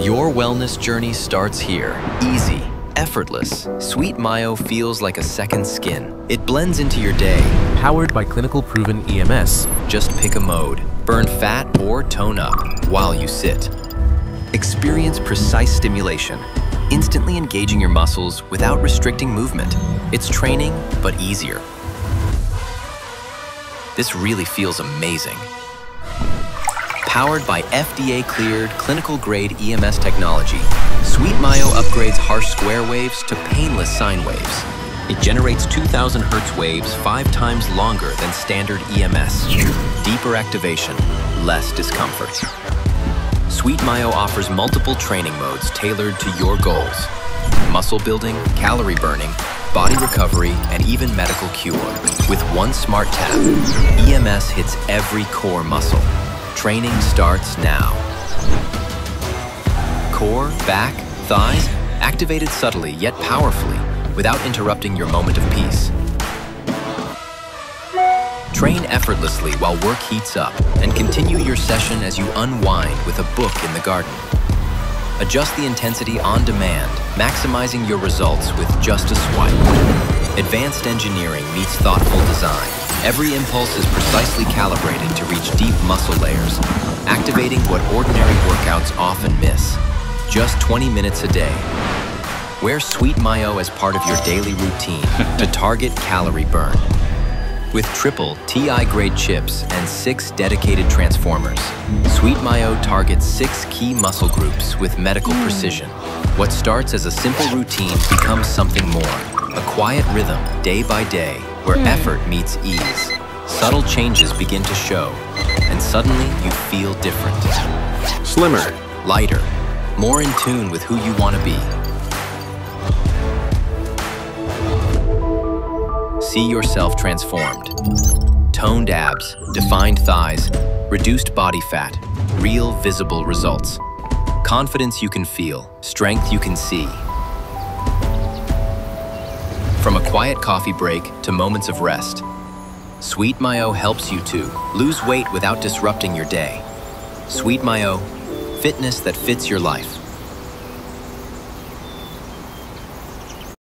Your wellness journey starts here. Easy, effortless. Sweetmyo feels like a second skin. It blends into your day. Powered by clinical proven EMS. Just pick a mode. Burn fat or tone up while you sit. Experience precise stimulation, instantly engaging your muscles without restricting movement. It's training, but easier. This really feels amazing. Powered by FDA-cleared clinical-grade EMS technology, Sweetmyo upgrades harsh square waves to painless sine waves. It generates 2000 Hz waves five times longer than standard EMS. Deeper activation, less discomfort. Sweetmyo offers multiple training modes tailored to your goals. Muscle building, calorie burning, body recovery, and even medical cure. With one smart tap, EMS hits every core muscle. Training starts now. Core, back, thighs, activated subtly yet powerfully without interrupting your moment of peace. Train effortlessly while work heats up and continue your session as you unwind with a book in the garden. Adjust the intensity on demand, maximizing your results with just a swipe. Advanced engineering meets thoughtful design. Every impulse is precisely calibrated to reach deep muscle layers, activating what ordinary workouts often miss. Just 20 minutes a day. Wear Sweetmyo as part of your daily routine to target calorie burn. With triple TI-grade chips and six dedicated transformers, Sweetmyo targets six key muscle groups with medical hmm. precision. What starts as a simple routine becomes something more, a quiet rhythm day by day where effort meets ease. Subtle changes begin to show, and suddenly you feel different. Slimmer. Lighter, more in tune with who you want to be. See yourself transformed. Toned abs, defined thighs, reduced body fat, real visible results. Confidence you can feel, strength you can see. From a quiet coffee break to moments of rest, Sweetmyo helps you to lose weight without disrupting your day. Sweetmyo, fitness that fits your life.